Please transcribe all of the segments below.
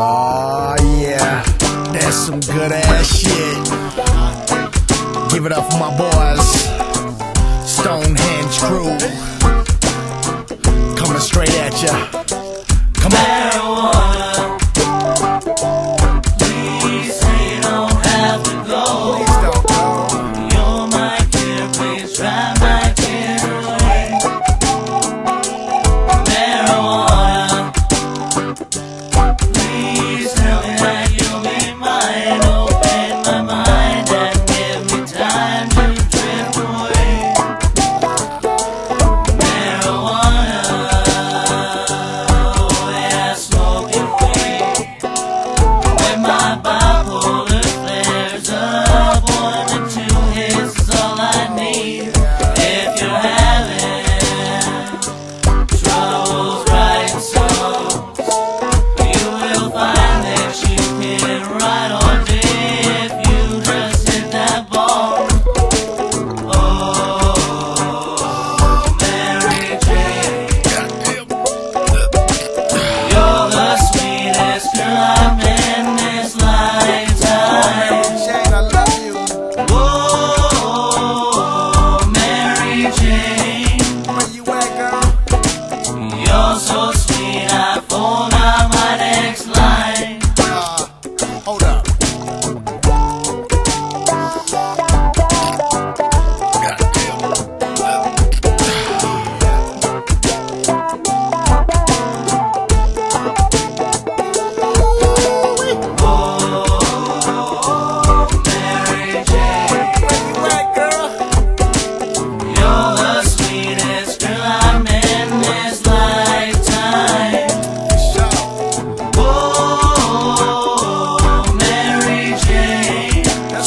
Oh yeah, that's some good ass shit. Give it up for my boys, Stonehenge crew, coming straight at ya. Please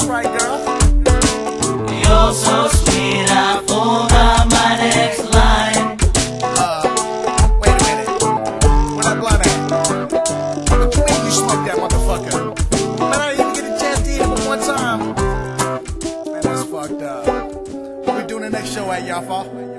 That's right, girl. You're so sweet, I forgot my next line. Uh, wait a minute. Where that blunt at? What you mean you smoked that motherfucker? Man, I didn't even get a chance to eat it one time. Man, that's fucked up. Where we doing the next show at, y'all, fall?